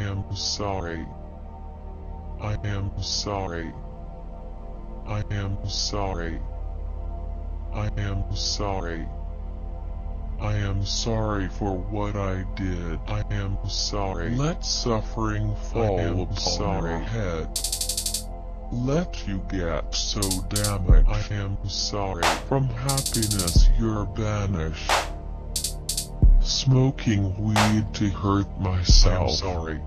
am sorry. I am sorry. I am sorry. I am sorry. I am sorry for what I did. I am sorry. Let suffering fall upon sorry. your head. Let you get so damaged. I am sorry. From happiness you're banished. Smoking weed to hurt myself. I'm sorry.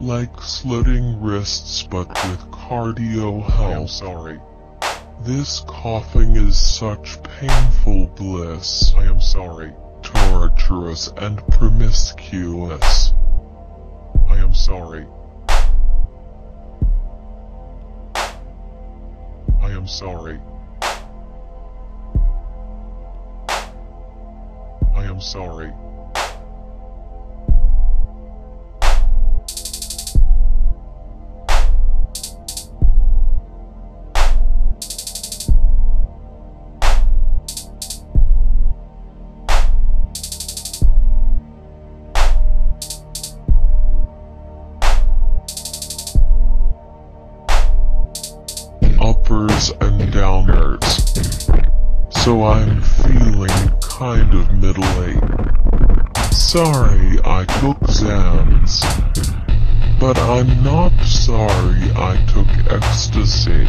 Like slitting wrists but with cardio help. I am sorry. This coughing is such painful bliss. I am sorry. Torturous and promiscuous. I am sorry. I am sorry. I am sorry. uppers and downers. So I'm feeling kind of middle-aged. Sorry I took Xans. But I'm not sorry I took ecstasy.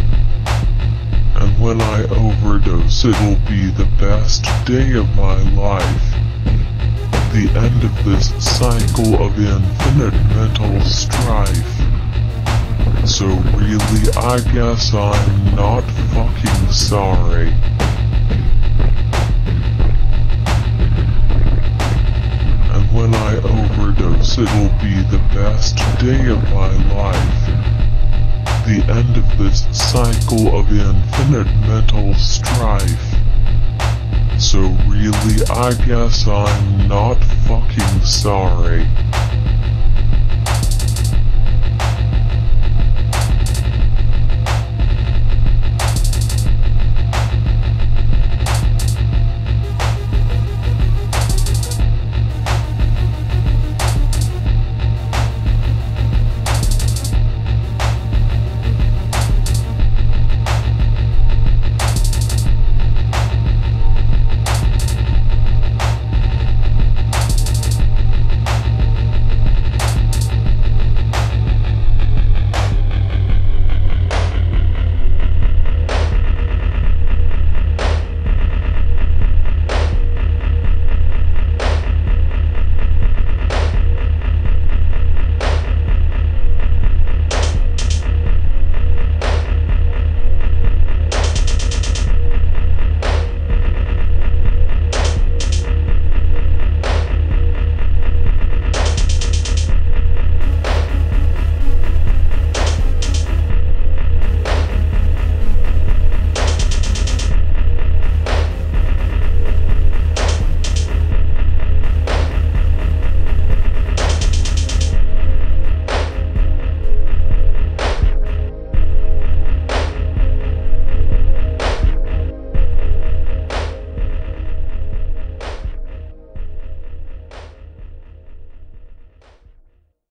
And when I overdose it'll be the best day of my life. The end of this cycle of infinite mental strife. So really I guess I'm not fucking sorry. It'll be the best day of my life. The end of this cycle of infinite mental strife. So really I guess I'm not fucking sorry.